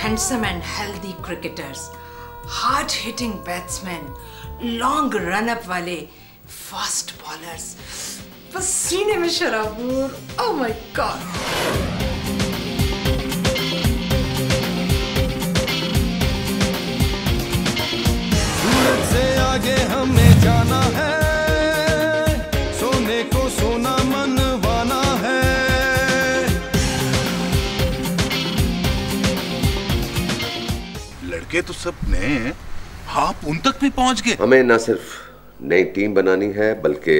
handsome and healthy cricketers, hard-hitting batsmen, long run-up वाले fast bowlers, पसीने में शराबूर. Oh my God! सूरज लड़के तो सब नए हैं आप उन तक भी पहुँच गए। हमें न सिर्फ़ नई टीम बनानी है बल्कि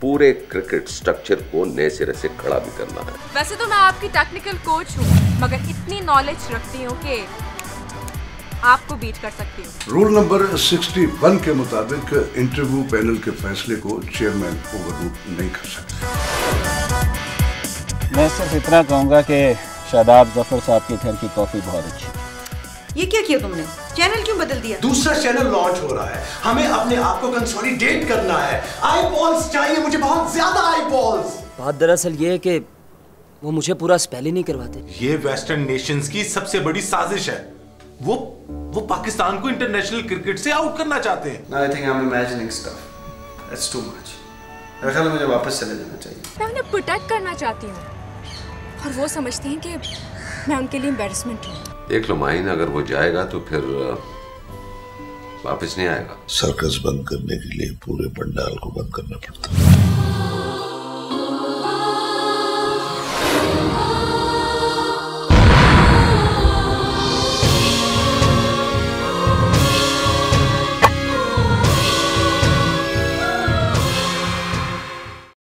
पूरे क्रिकेट स्ट्रक्चर को नए सिरे से खड़ा भी करना है। वैसे तो मैं आपकी टेक्निकल कोच हूँ मगर इतनी नॉलेज रखती हूँ कि आपको बीट कर सकती हूँ। रूल नंबर 61 के मुताबिक इंटरव्यू पैनल के फैसले को चेयरमैन ओवररूट नहीं कर सकते। मैं सिर्फ़ इतना कहूँगा कि शादाब ज़फ़र साहब के घर की कॉफ़ी बहुत अच्छी है ये क्या किया तुमने? चैनल क्यों बदल दिया? दूसरा चैनल लॉन्च हो रहा है। हमें अपने आप को कंसोलिडेट करना है। आई बॉल्स चाहिए मुझे बहुत ज़्यादा आई बॉल्स बात दरअसल ये है कि वो मुझे पूरा स्पेल ही नहीं करवाते। ये वेस्टर्न नेशंस की सबसे बड़ी साजिश है। वो वो पाकिस्तान को इंटरनेशनल क्रिकेट से आउट करना चाहते हैं। I think I am imagining stuff that's too much मेरा ख्याल मुझे वापस चले जाना चाहिए। मैं उन्हें प्रोटेक्ट करना चाहती हूँ। और वो समझते हैं कि मैं उनके लिए एम्बेरसमेंट हूँ। देख लो माइन अगर वो जाएगा तो फिर वापस नहीं आएगा। सर्कस बंद करने के लिए पूरे पंडाल को बंद करना पड़ता है।